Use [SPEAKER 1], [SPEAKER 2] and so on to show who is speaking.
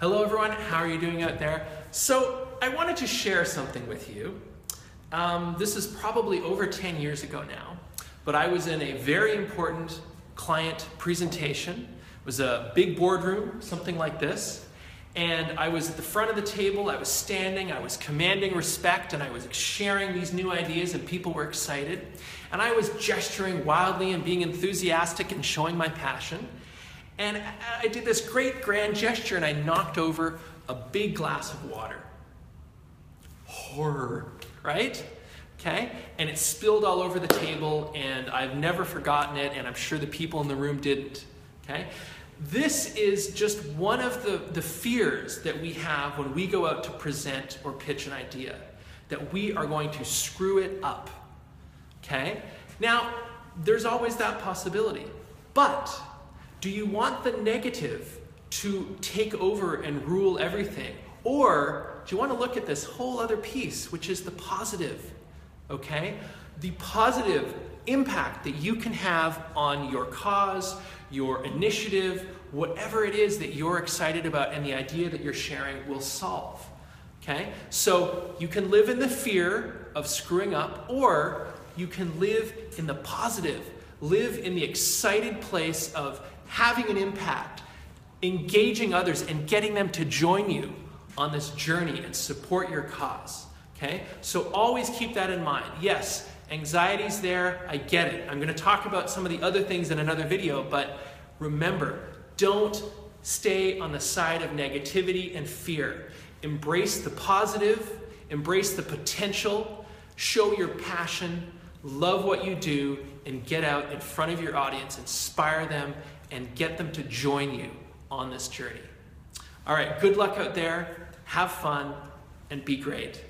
[SPEAKER 1] Hello, everyone. How are you doing out there? So, I wanted to share something with you. Um, this is probably over 10 years ago now, but I was in a very important client presentation. It was a big boardroom, something like this. And I was at the front of the table, I was standing, I was commanding respect, and I was sharing these new ideas, and people were excited. And I was gesturing wildly and being enthusiastic and showing my passion. And I did this great grand gesture, and I knocked over a big glass of water. Horror, right? Okay? And it spilled all over the table, and I've never forgotten it, and I'm sure the people in the room didn't. Okay? This is just one of the, the fears that we have when we go out to present or pitch an idea that we are going to screw it up. Okay? Now, there's always that possibility. But do you want the negative to take over and rule everything? Or do you want to look at this whole other piece, which is the positive? Okay? The positive impact that you can have on your cause, your initiative, whatever it is that you're excited about and the idea that you're sharing will solve. Okay? So you can live in the fear of screwing up, or you can live in the positive, live in the excited place of having an impact, engaging others, and getting them to join you on this journey and support your cause. Okay? So always keep that in mind. Yes, anxiety's there. I get it. I'm going to talk about some of the other things in another video, but remember, don't stay on the side of negativity and fear. Embrace the positive, embrace the potential, show your passion, love what you do, and get out in front of your audience, inspire them, and get them to join you on this journey. All right, good luck out there, have fun, and be great.